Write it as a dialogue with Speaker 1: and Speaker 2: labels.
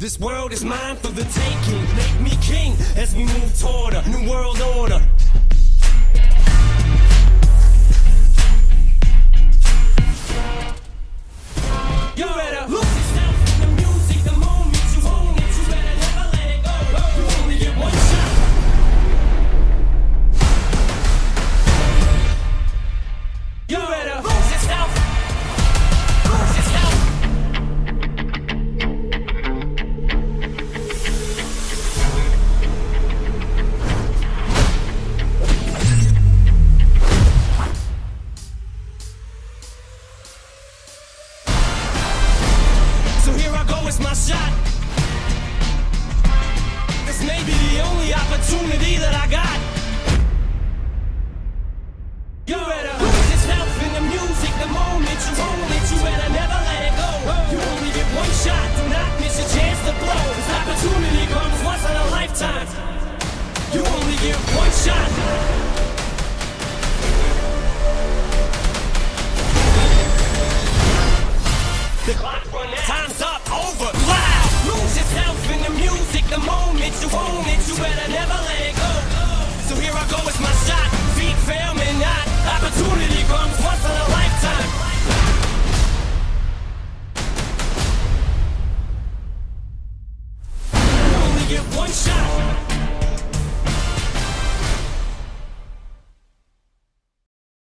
Speaker 1: this world is mine for the taking. Make me king as we move toward a new world order. My shot. This may be the only opportunity that I got. You better lose yourself in the music the moment you own it. You better never let it go. You only get one shot, do not miss a chance to blow. This opportunity comes once in a lifetime. You only get one shot. The clock run out. get one shot.